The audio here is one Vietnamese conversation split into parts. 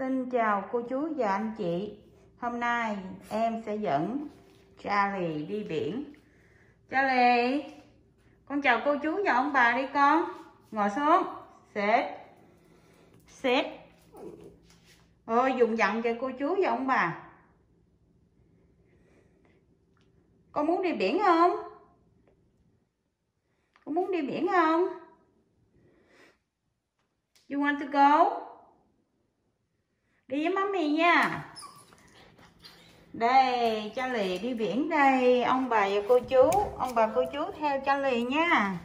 Xin chào cô chú và anh chị. Hôm nay em sẽ dẫn Charlie đi biển. Charlie, Con chào cô chú và ông bà đi con. Ngồi xuống. Xếp. Xếp. Ôi dùng dặn cho cô chú và ông bà. Con muốn đi biển không? Con muốn đi biển không? You want to go? Đi với mami nha. Đây cha lì đi biển đây. Ông bà và cô chú, Ông bà cô chú theo cha lì nha.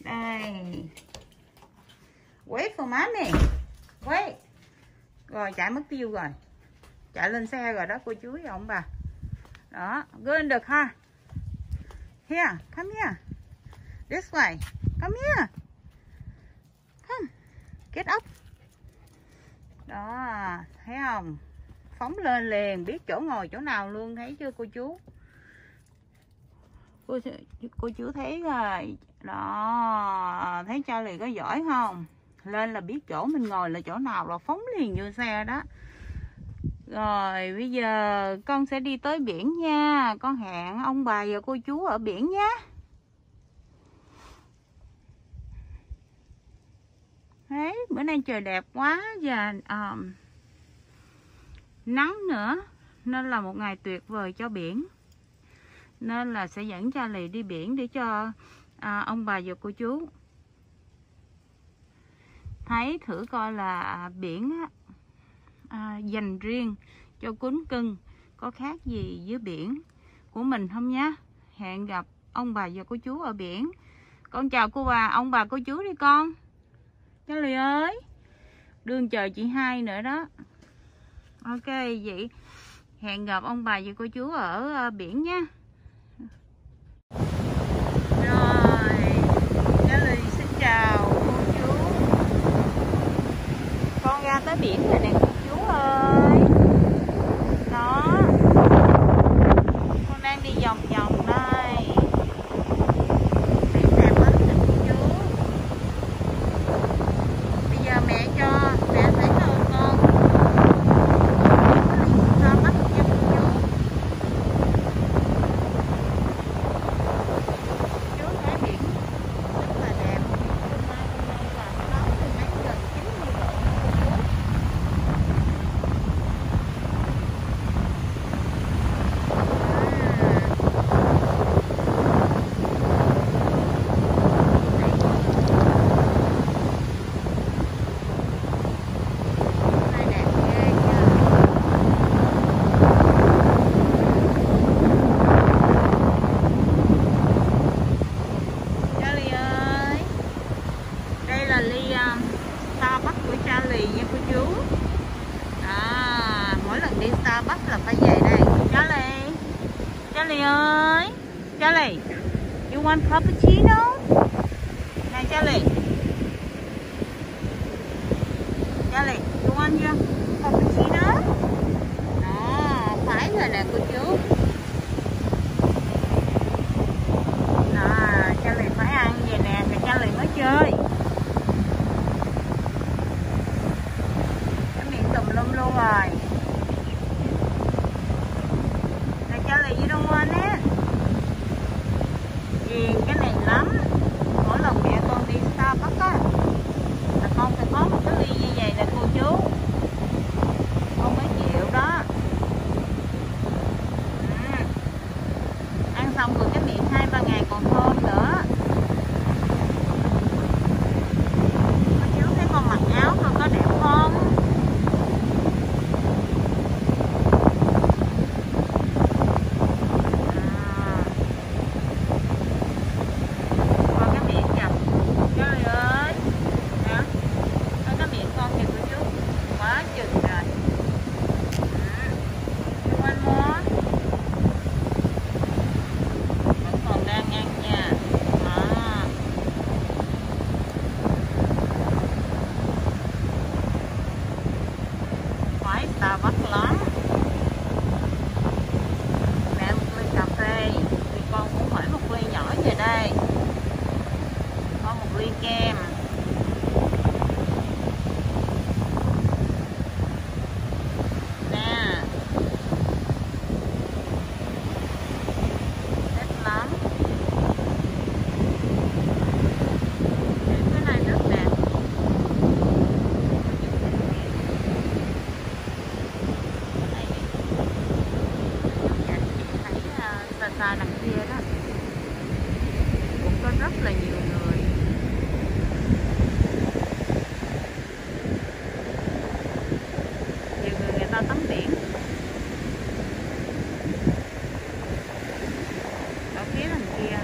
Đây. Wait for mommy quét. Rồi, chạy mất tiêu rồi. Chạy lên xe rồi đó, cô chú và ông bà. Đó Go được ha. Here, Come here. This way. Come here. Come Get up đó thấy không? Phóng lên liền biết chỗ ngồi chỗ nào luôn thấy chưa cô chú? Cô, cô chú thấy rồi. Đó thấy Charlie có giỏi không? Lên là biết chỗ mình ngồi là chỗ nào là phóng liền vô xe đó. Rồi bây giờ con sẽ đi tới biển nha. Con hẹn ông bà và cô chú ở biển nhé. Đấy, bữa nay trời đẹp quá và um, nắng nữa nên là một ngày tuyệt vời cho biển. Nên là sẽ dẫn cha lì đi biển để cho à, ông bà và cô chú. Thấy thử coi là biển à, dành riêng cho cún cưng có khác gì với biển của mình không nhé hẹn gặp ông bà và cô chú ở biển. Con chào cô bà ông bà cô chú đi con. Cái Charlie ơi. Đương chờ chị hai nữa đó. Ok, vậy Hẹn gặp ông bà và cô chú ở ờ, biển nha. Rồi, cái Charlie xin chào cô chú. Con ra tới biển rồi nè cô chú ơi Đó Con đang đi vòng vòng đây Charlie ơi Natalie, You want cappuccino Này Charlie. Charlie You want your cappuccino Đó Phải rồi nè cô chú. Mm. xa đằng kia đó. Cũng có rất là nhiều người. Nhiều người người ta tắm biển. Ở phía đằng kia.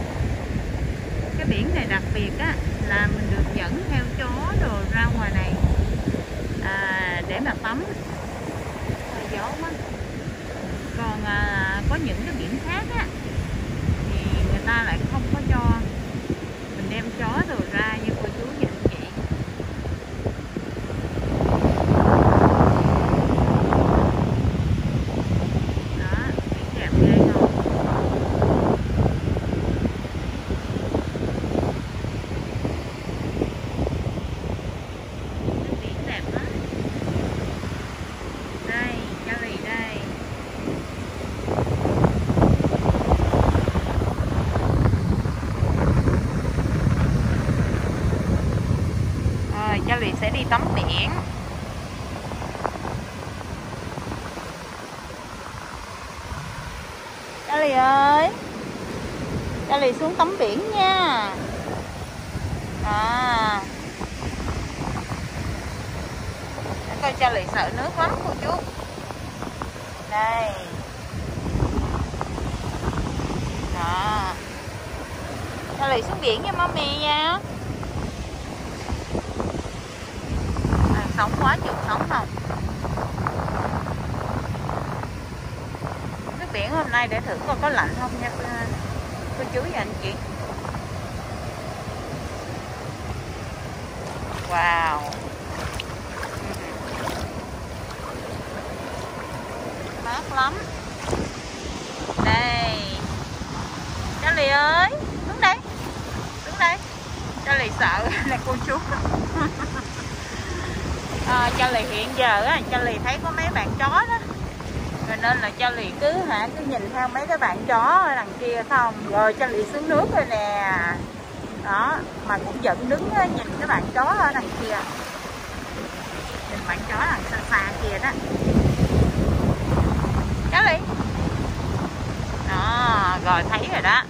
Cái biển này đặc biệt á là mình được dẫn theo chó đồ ra ngoài này. À, để mà tắm. Gió quá còn à, có những cái biển khác á thì người ta lại không có cho mình đem chó rồi ra như cô chú và anh chị đó biển đẹp ghê không nước biển đẹp lắm đây Charlie đây rồi Charlie sẽ đi tắm biển Charlie ơi Charlie xuống tắm biển nha à coi cho lại sợ nước lắm cô chú. Đây. Đó. Lại xuống biển nha mommy nha. À, sóng quá chịu sóng không? Nước biển hôm nay để thử coi có lạnh không nha cô chú và anh chị. Wow mát lắm. Đây. Charlie ơi đứng đây. Đứng đây. Charlie sợ là cô chú. À, Charlie hiện giờ á Charlie thấy có mấy bạn chó đó. Rồi nên là Charlie cứ hả cứ nhìn theo mấy cái bạn chó ở đằng kia không? Rồi Charlie xuống nước rồi nè. Đó mà cũng vẫn đứng á, nhìn cái bạn chó ở đằng kia. Nhìn bạn chó đằng xa xa kia đó. Charlie đó, rồi thấy rồi đó.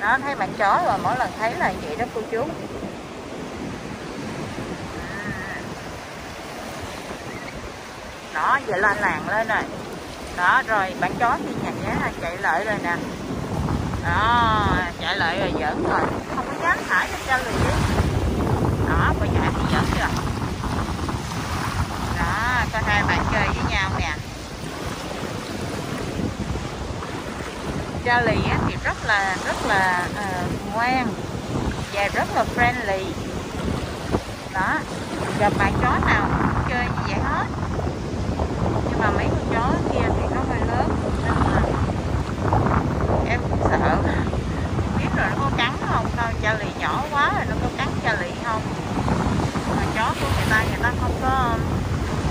Nó thấy bạn chó rồi, mỗi lần thấy là vậy đó cô chú. Đó, vậy lên làng lên rồi. Đó, rồi bạn chó thì nhặt nhé, chạy lại rồi nè. Đó, chạy lại rồi giỡn rồi không có dám thả cho cha liền chứ đó bây giờ thì giỡn chưa đó coi hai bạn chơi với nhau nè Charlie á, thì rất là rất là uh, ngoan và rất là friendly. Đó gặp bạn chó nào cũng chơi như vậy hết. Nhưng mà mấy con chó kia thì nó hơi lớn nên là em cũng sợ không biết rồi nó có cắn không thôi Charlie nhỏ quá rồi nó có cắn Charlie không mà chó của người ta người ta không có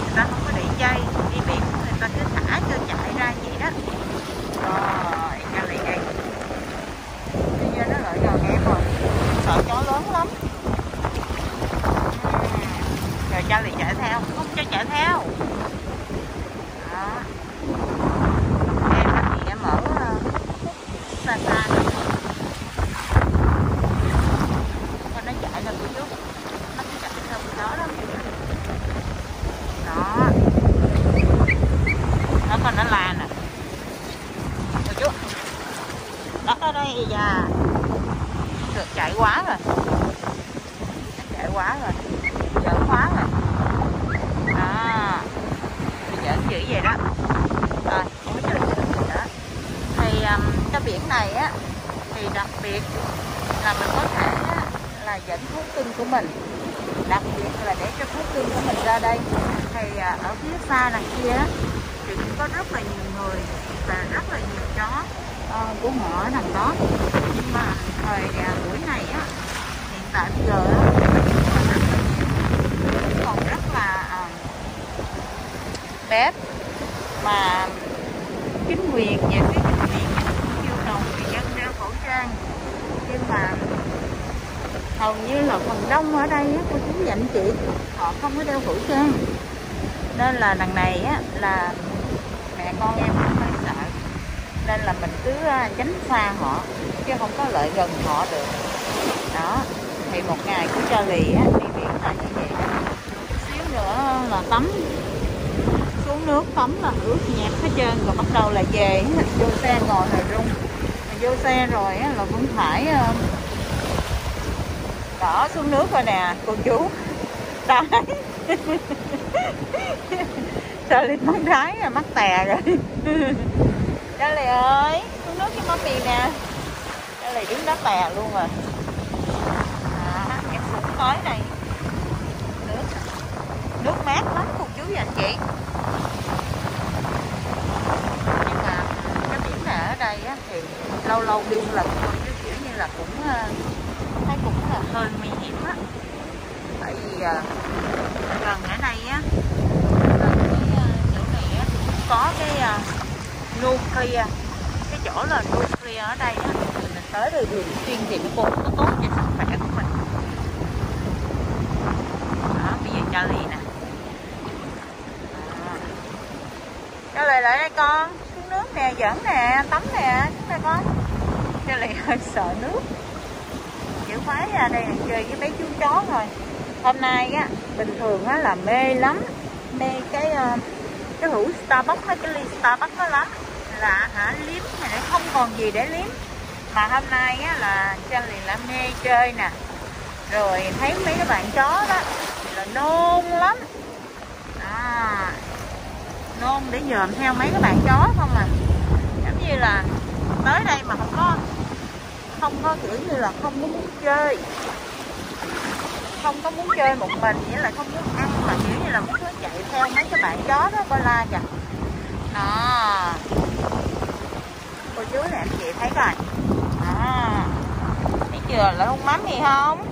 người ta không có để dây đi biển người ta cứ thả cho chạy ra vậy đó rồi Charlie đây bây giờ nó lại gần em rồi sợ chó lớn lắm rồi Charlie chạy theo chạy theo đó em thì em ở xa xa con nó chạy là cô chú nó cứ chạy theo cái đó đó đó nó còn nó la nè cô chú đó ở đây già được chạy quá rồi nó chạy quá rồi giỡn quá rồi đó giỡn dữ vậy đó rồi không có chơi gì nữa thì um, cái biển này á thì đặc biệt là mình có thể á, là dẫn thú cưng của mình. Đặc biệt là để cho thú cưng của mình ra đây. Thì à, ở phía xa đằng kia á, thì cũng có rất là nhiều người và rất là nhiều chó à, của họ ở đằng đó. Nhưng mà thời à, buổi này á hiện tại bây giờ á còn rất là à, mà chính quyền và cái chính quyền cũng yêu cầu người dân đeo khẩu trang nhưng mà hầu như là phần đông ở đây á, cô chú và anh chị họ không có đeo khẩu trang. Nên là lần này á là mẹ con em cũng hơi sợ. Nên là mình cứ à, tránh xa họ chứ không có lợi gần họ được. Đó thì một ngày của lì á đi biển là như vậy. Đó chút xíu nữa là tắm. Xuống nước tắm là ướt nhẹp hết trơn rồi bắt đầu là về. Vô xe ngồi rồi vô xe rồi á, là cũng phải ờ, đỏ xuống nước rồi nè cô chú đấy. Lên bắn trái rồi à, mắc tè rồi. Đó lì ơi xuống nước cho tiền nè. Đó lì đứng đó tè luôn rồi. À, em xuống tới này nước. Nước mát lắm cô chú và anh chị nhưng mà cái biển này ở đây á, thì lâu lâu đi lần cái kiểu như là cũng ờ, thấy cũng là hơi nguy hiểm á. Tại vì ờ, gần ờ, ở đây á gần cái chỗ này á cũng có cái nuclear cái chỗ là nuclear ở đây á. Mình tới đây thường xuyên thì nó cũng có tốt cho sức khỏe của mình. Đó, bây giờ Charlie nè. Đó. Charlie lại đây con, xuống nước nè dẫn nè, tắm nè chúng ta con. Charlie hơi sợ nước. Chữ phái ra đây là chơi với mấy chú chó thôi. Hôm nay á bình thường á là mê lắm. Mê cái ờ, cái hũ Starbucks mấy cái ly Starbucks đó lắm. Là hả liếm này không còn gì để liếm. Mà hôm nay á là Charlie là mê chơi nè. Rồi thấy mấy cái bạn chó đó là nôn lắm. À, nôn để dòm theo mấy cái bạn chó không à. Giống như là tới đây mà không có không có kiểu như là không có muốn chơi. Không có muốn chơi một mình nghĩa là không muốn ăn mà kiểu như là muốn cứ chạy theo mấy cái bạn chó đó coi la kìa đó. Cô chú này anh chị thấy rồi à, thấy chưa là hôn mắm gì không?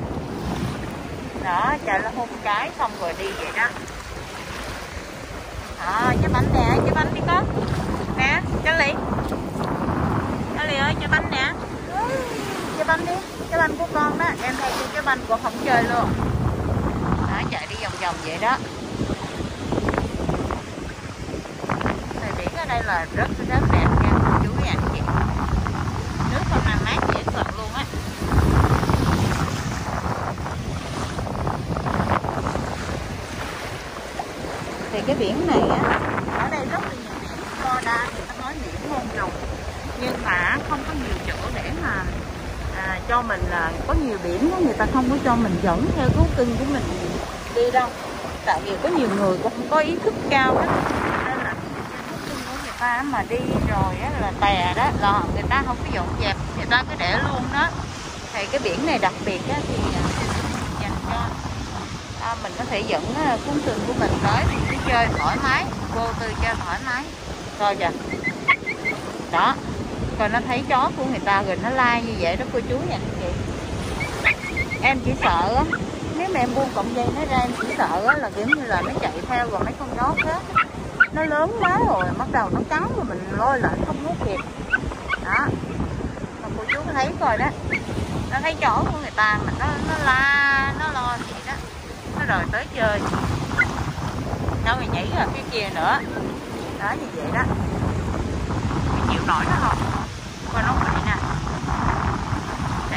Đó chạy là hôn cái xong rồi đi vậy đó cái bánh nè cái bánh đi con nè cho ly cho ly ơi cho bánh nè bánh đi. Cái bánh của con đó em thay cho cái bánh của không chơi luôn. Đó chạy đi vòng vòng vậy đó. Thời biển ở đây là rất rất đẹp nha chú và anh chị. Nước hôm nay mát dễ sợ luôn á. Thì cái biển này á ở đây rất là nhiều biển. Florida người ta nói biển môn trùng nhưng mà không có nhiều chỗ để mà cho mình là có nhiều biển đó, người ta không có cho mình dẫn theo thú cưng của mình đi đâu. Tại vì có nhiều người cũng không có ý thức cao đó. Nên là thú cưng của người ta mà đi rồi á, là tè đó là người ta không có dọn dẹp người ta cứ để luôn đó. Thì cái biển này đặc biệt á, thì à, dành cho à, mình có thể dẫn cuốn thú cưng của mình tới thì cứ chơi thoải mái vô tư chơi thoải mái. Coi kìa đó coi nó thấy chó của người ta rồi nó la như vậy đó cô chú nha. Anh chị em chỉ sợ á, nếu mà em buông cọng dây nó ra em chỉ sợ á là kiểu như là nó chạy theo rồi mấy con chó khác nó lớn quá rồi, bắt đầu nó cắn rồi mình lôi lại không nuốt kịp. Đó. Mà cô chú thấy rồi đó, nó thấy chó của người ta mà nó nó la, nó lo gì đó, nó rồi tới chơi. Nó rồi nhảy ra phía kia nữa. Đó, như vậy đó. Chịu nổi nó không coi nó vậy nè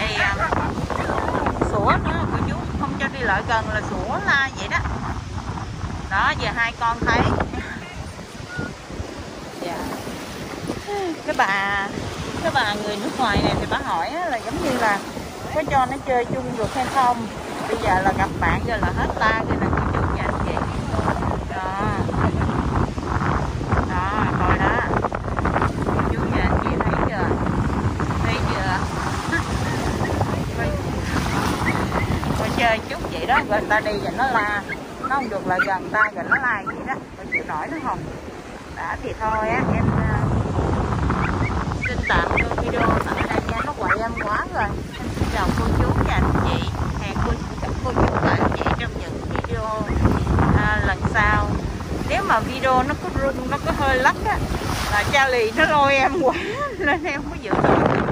thì à, sủa nữa, cô chú không cho đi lại gần là sủa la vậy đó. Đó, giờ hai con thấy. Dạ. Cái bà cái bà người nước ngoài này thì bà hỏi là giống như là có cho nó chơi chung được hay không? Bây giờ là gặp bạn rồi là hết la rồi là cô chú và anh chị đó đó coi đó cô chú và anh chị thấy chưa thấy chưa coi, coi chơi chút vậy đó rồi người ta đi rồi nó la. Nó không được là gần ta rồi nó la vậy đó. Coi chịu nổi nó không. Đã thì thôi á em ờ, xin tạm cho video tại đây nha. Nó quậy em quá rồi. Em xin chào cô chú và anh chị hẹn cô cô chú và anh chị trong những video à, lần sau. Nếu mà video nó có rung nó có hơi lắc á là cha lì nó lôi em quá nên em có giữ nổi.